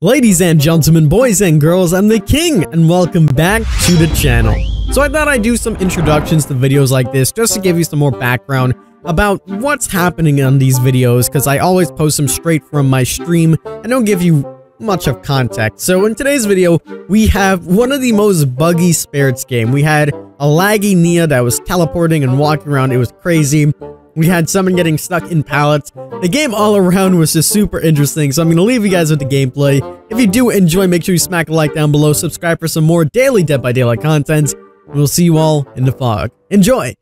Ladies and gentlemen, boys and girls, I'm the King, and welcome back to the channel. So I thought I'd do some introductions to videos like this, just to give you some more background about what's happening on these videos, because I always post them straight from my stream, and don't give you much of context. So in today's video, we have one of the most buggy spirits game. We had a laggy Nea that was teleporting and walking around, it was crazy. We had someone getting stuck in pallets. The game all around was just super interesting, so I'm going to leave you guys with the gameplay. If you do enjoy, make sure you smack a like down below, subscribe for some more daily Dead by Daylight content. We'll see you all in the fog. Enjoy!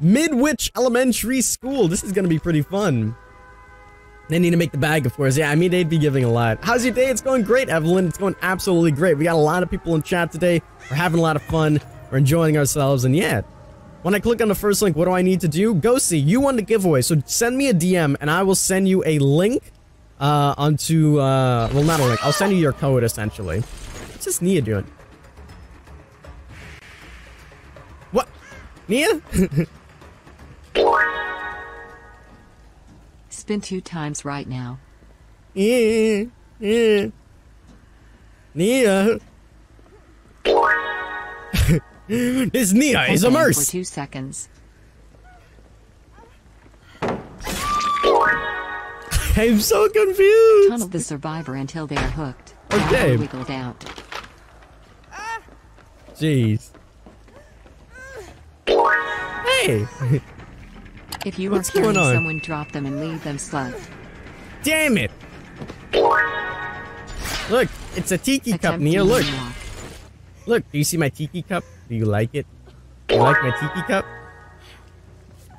Midwich Elementary School. This is going to be pretty fun. They need to make the bag, of course. Yeah, I mean, they'd be giving a lot. How's your day? It's going great, Evelyn. It's going absolutely great. We got a lot of people in chat today. We're having a lot of fun. We're enjoying ourselves. And yeah, when I click on the first link, what do I need to do? Go see. You won the giveaway. So send me a DM and I will send you a link uh, onto, uh, well, not a link. I'll send you your code, essentially. What's this Nea doing? What? Nea? Spin two times right now. Yeah, yeah. Nea. this Nea is Hold on For two seconds. I'm so confused. Tunnel the survivor until they are hooked. Okay. Wiggled out. Jeez. Hey. If you What's are carrying going on? someone, drop them and leave them slugged. Damn it. Look, it's a tiki cup, Nea. Look. moonwalk. Look, do you see my tiki cup? Do you like it? Do you like my tiki cup?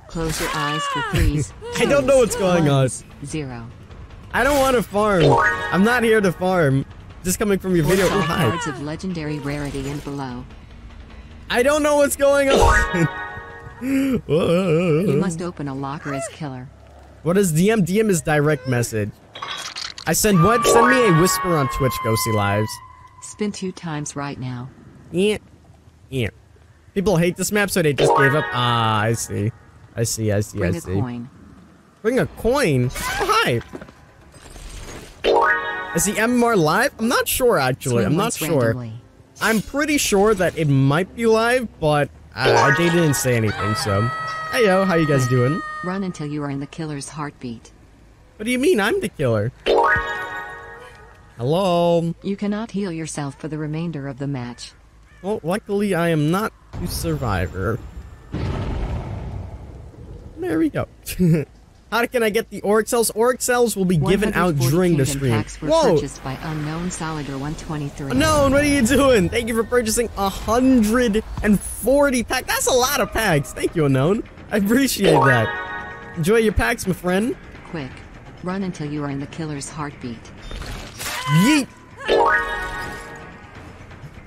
Close your eyes for threes. I don't know what's going on. Zero. I don't want to farm. I'm not here to farm. Just coming from your video. Oh, hi. cards of legendary rarity and below. I don't know what's going on. You must open a locker as killer. What is DM? DM is direct message. I send what? Send me a whisper on Twitch, Ghosty Lives. Spin two times right now. Yeah. Yeah. People hate this map, so they just gave up. Ah, I see. I see, I see, Bring I a see. coin. Bring a coin? Oh, hi. Is the MMR live? I'm not sure, actually. Swing I'm not sure. randomly. I'm pretty sure that it might be live, but uh, they didn't say anything, so. Hey, yo, how you guys doing? Run until you are in the killer's heartbeat. What do you mean I'm the killer? Hello? You cannot heal yourself for the remainder of the match. Well, luckily I am not the survivor. There we go. How can I get the Auric Cells? Auric Cells will be given out during the stream. Packs were Whoa! purchased by unknown Solider 123. No, what are you doing? Thank you for purchasing 140 packs. That's a lot of packs. Thank you, Unknown. I appreciate that. Enjoy your packs, my friend. Quick. Run until you are in the killer's heartbeat. Yeet!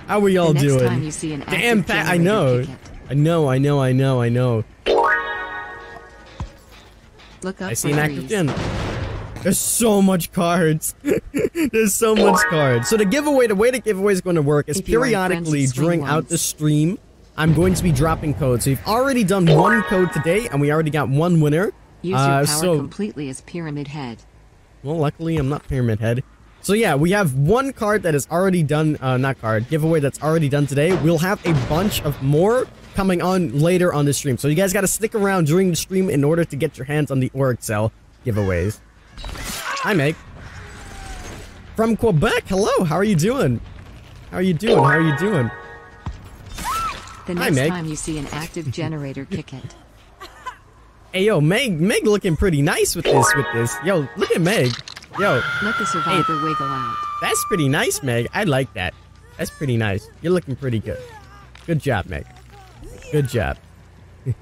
How are we all doing? time you see an Damn, I know. I know, I know, I know, I know. Look up I see an active gen. There's so much cards. There's so much cards. So the giveaway, the way the giveaway is going to work is If periodically during out the stream, I'm going to be dropping codes. So you've already done one code today, and we already got one winner. Use Uh, your power so- completely as Pyramid Head. Well, luckily I'm not Pyramid Head. So yeah, we have one card that is already done, uh, not card, giveaway that's already done today. We'll have a bunch of more coming on later on the stream. So you guys gotta stick around during the stream in order to get your hands on the Auric Cell giveaways. Hi, Meg. From Quebec, hello, how are you doing? How are you doing? How are you doing? The Hi, next Meg. time you see an active generator, kick it. Hey, yo, Meg, Meg looking pretty nice with this, with this. Yo, look at Meg. Yo, Let the survivor wiggle out. That's pretty nice, Meg. I like that. That's pretty nice. You're looking pretty good. Good job, Meg. Good job.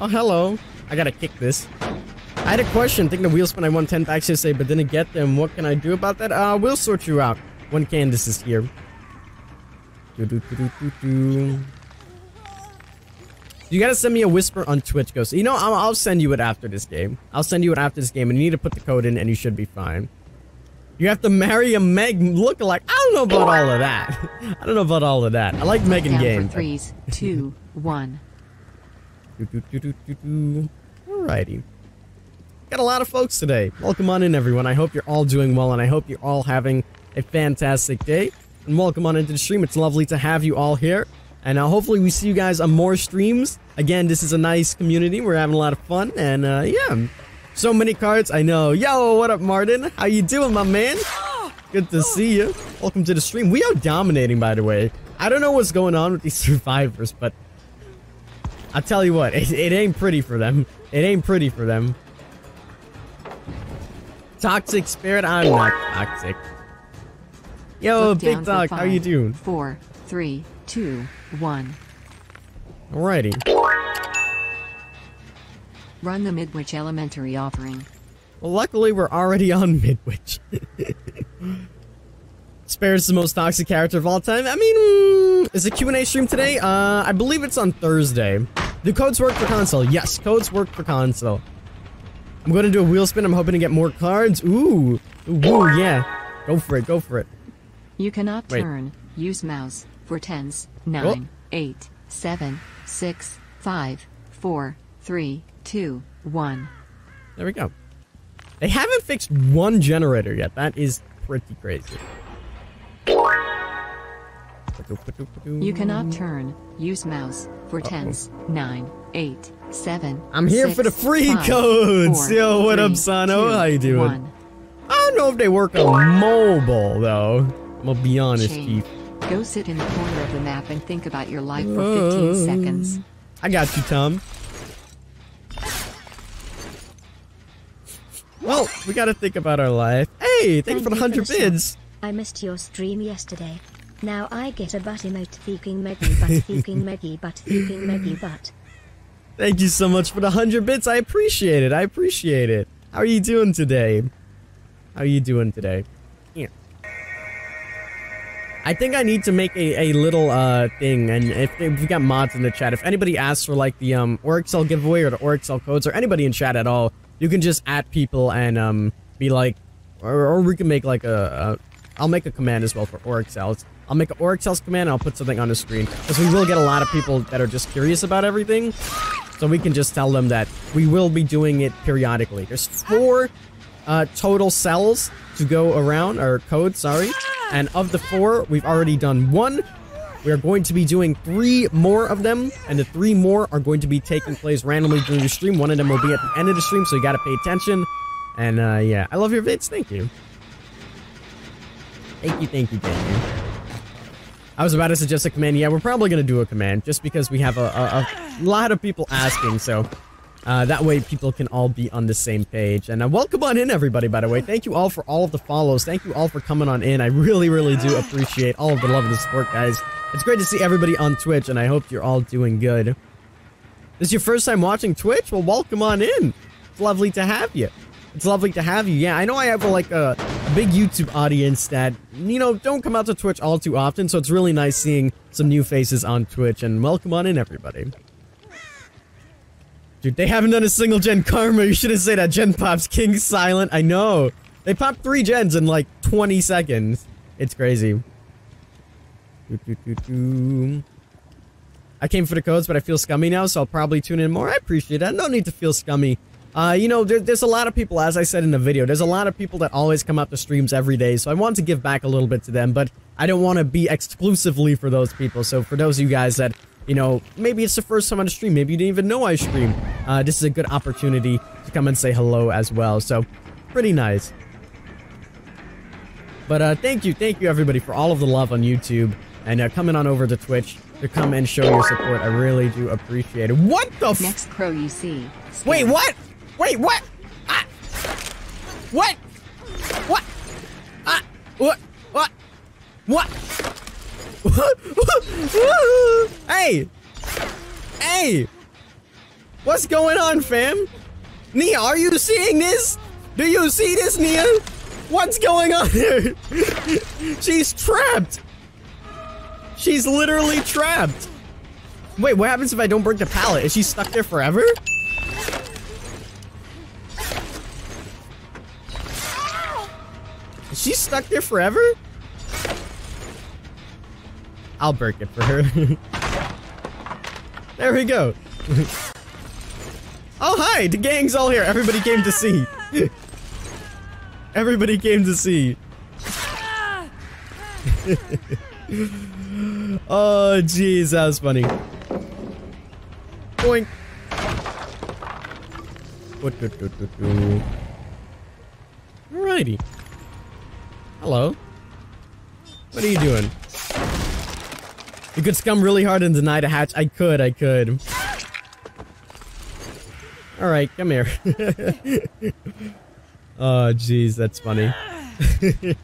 oh, hello. I gotta kick this. I had a question. Think the wheel spin I won 10 packs yesterday, but didn't get them. What can I do about that? Uh, we'll sort you out when Candace is here. Do, do, do, do, do, do. You gotta send me a whisper on Twitch, Ghost. You know, I'll, I'll send you it after this game. I'll send you it after this game, and you need to put the code in, and you should be fine. You have to marry a Meg lookalike. I don't know about all of that. I don't know about all of that. I like Megan Down game. for threes, two, one. Do, do, do, do, do, do. Alrighty. Got a lot of folks today. Welcome on in, everyone. I hope you're all doing well, and I hope you're all having a fantastic day. And welcome on into the stream. It's lovely to have you all here. And uh, hopefully we see you guys on more streams. Again, this is a nice community. We're having a lot of fun. And uh, yeah, so many cards. I know. Yo, what up, Martin? How you doing, my man? Good to see you. Welcome to the stream. We are dominating, by the way. I don't know what's going on with these survivors, but I'll tell you what, it, it ain't pretty for them. It ain't pretty for them. Toxic spirit, I'm not toxic. Yo, Look Big Dog, how you doing? Four, three, two, one. Alrighty. Run the Midwich Elementary offering. Well, luckily we're already on Midwich. Spare's the most toxic character of all time. I mean, is a Q&A stream today? Uh, I believe it's on Thursday. Do codes work for console? Yes, codes work for console. I'm going to do a wheel spin. I'm hoping to get more cards. Ooh. Ooh, yeah. Go for it. Go for it. You cannot Wait. turn. Use mouse for tens. Oh. Nine, eight, seven, six, five, four, three, two, one. There we go. They haven't fixed one generator yet. That is pretty crazy. You cannot turn. Use mouse for tens. Nine, eight, seven. I'm here for the free five, codes. four, Yo, what up, Sano? two, How you doing? one. I don't know if they work on mobile though. I'm gonna be honest. Chief. Go sit in the corner of the map and think about your life for 15 Uh. seconds. I got you, Tom. Well, we gotta think about our life. Hey, thank you for the hundred sub. bids. I missed your stream yesterday. Now I get a butt emote fucking Meggy butt fucking Meggy butt fucking Meggy butt. Thank you so much for the hundred bits. I appreciate it. I appreciate it. How are you doing today? How are you doing today? Here. I think I need to make a, a little uh thing, and if, if we got mods in the chat, if anybody asks for like the um giveaway or the Auric Cell codes, or anybody in chat at all, you can just add people and um be like, or, or we can make like a, a I'll make a command as well for Auric Cells. I'll make an Auric Cells command and I'll put something on the screen because we will get a lot of people that are just curious about everything. So we can just tell them that we will be doing it periodically. There's four uh, total cells to go around, or codes, sorry. And of the four, we've already done one. We are going to be doing three more of them, and the three more are going to be taking place randomly during the stream. One of them will be at the end of the stream, so you gotta pay attention. And uh, yeah, I love your vids. Thank you. Thank you, thank you, thank you. I was about to suggest a command. Yeah, we're probably to do a command just because we have a, a, a lot of people asking. So uh, that way people can all be on the same page. And uh, welcome on in, everybody, by the way. Thank you all for all of the follows. Thank you all for coming on in. I really, really do appreciate all of the love and the support, guys. It's great to see everybody on Twitch, and I hope you're all doing good. This is your first time watching Twitch? Well, welcome on in. It's lovely to have you. It's lovely to have you. Yeah, I know I have like a, a big YouTube audience that, you know, don't come out to Twitch all too often, so it's really nice seeing some new faces on Twitch, and welcome on in, everybody. Dude, they haven't done a single gen karma. You shouldn't say that. Gen Pop's King Silent. I know. They popped three gens in like 20 seconds. It's crazy. I came for the codes, but I feel scummy now, so I'll probably tune in more. I appreciate that. No need to feel scummy. Uh, you know, there, there's a lot of people, as I said in the video, there's a lot of people that always come up to streams every day, so I want to give back a little bit to them, but I don't want to be exclusively for those people. So for those of you guys that, you know, maybe it's the first time on the stream, maybe you didn't even know I stream, uh, this is a good opportunity to come and say hello as well. So, pretty nice. But uh, thank you, thank you everybody for all of the love on YouTube and uh, coming on over to Twitch to come and show your support. I really do appreciate it. What the f- Next crow you see. Wait, what? Wait, what? Ah! What? What? Ah! What? What? What? hey! Hey! What's going on, fam? Nea, are you seeing this? Do you see this, Nea? What's going on here? She's trapped! She's literally trapped! Wait, what happens if I don't break the pallet? Is she stuck there forever? Is she stuck there forever? I'll break it for her. there we go. Oh, hi! The gang's all here. Everybody came to see. Everybody came to see. oh, jeez, that was funny. Boink. Alrighty. Hello. What are you doing? You could scum really hard and deny the hatch. I could, I could. Alright, come here. oh, jeez, that's funny.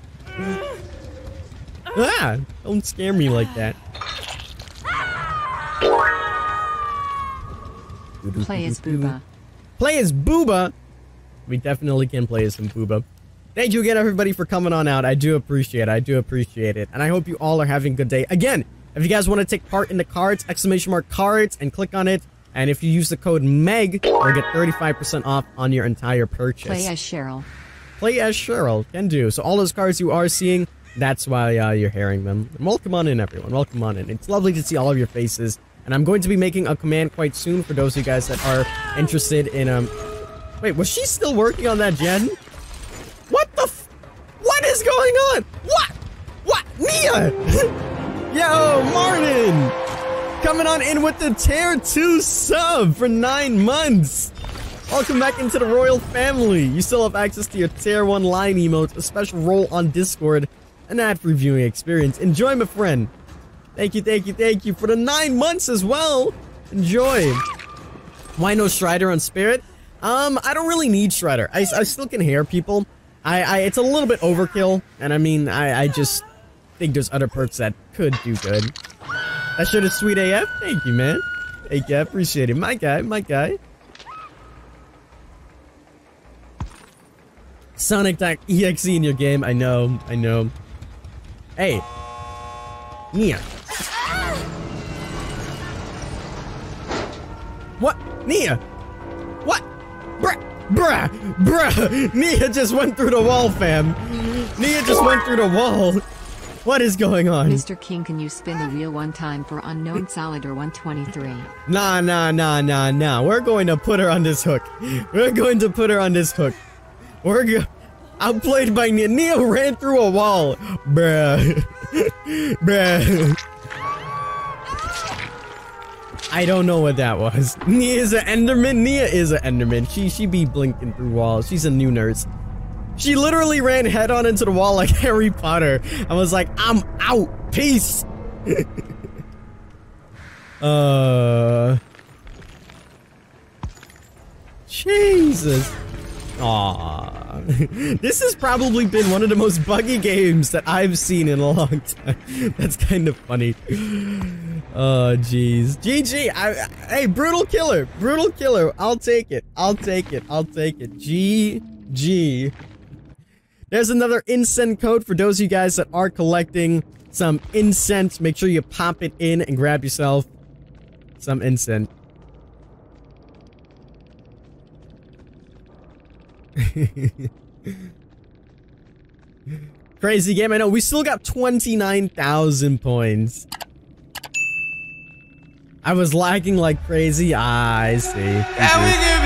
ah! Don't scare me like that. Play as Booba. Play as Booba? We definitely can play as some Booba. Thank you again, everybody, for coming on out. I do appreciate it. I do appreciate it. And I hope you all are having a good day. Again, if you guys want to take part in the cards, exclamation mark cards, and click on it. And if you use the code MEG, you'll get 35% off on your entire purchase. Play as Cheryl. Play as Cheryl. Can do. So all those cards you are seeing, that's why uh, you're hearing them. And welcome on in, everyone. Welcome on in. It's lovely to see all of your faces. And I'm going to be making a command quite soon for those of you guys that are interested in, um... Wait, was she still working on that gen? What the What is going on? What? What? Mia! Yo, Martin! Coming on in with the Tier 2 sub for 9 months! Welcome back into the royal family! You still have access to your Tier 1 line emotes, a special role on Discord, an ad reviewing experience. Enjoy, my friend! Thank you, thank you, thank you for the 9 months as well! Enjoy! Why no Stridor on Spirit? Um, I don't really need Stridor. I, I still can hear people. I, I, it's a little bit overkill, and I mean, I, I just think there's other perks that could do good. That shit is sweet AF. Thank you, man. Thank you, I appreciate it. My guy, my guy. Sonic Attack EXE in your game. I know, I know. Hey. Nea. What? Nea! What? Bruh! Bruh! Bruh! Nea just went through the wall, fam! Nea just went through the wall! What is going on? Mr. King, can you spin the wheel one time for unknown Solider 123? Nah, nah, nah, nah, nah. We're going to put her on this hook. We're going to put her on this hook. We're go- played by Nea. Nea ran through a wall. Bruh. Bruh. I don't know what that was. Nea is an Enderman. Nea is an Enderman. She she be blinking through walls. She's a new nurse. She literally ran head on into the wall like Harry Potter. I was like, I'm out. Peace. uh. Jesus. Aww. this has probably been one of the most buggy games that I've seen in a long time. That's kind of funny. Oh, jeez. GG. I, hey, brutal killer. Brutal killer. I'll take it. I'll take it. I'll take it. GG. There's another incense code for those of you guys that are collecting some incense. Make sure you pop it in and grab yourself some incense. Crazy game, I know. We still got 29,000 points. I was lagging like crazy. Ah, I see.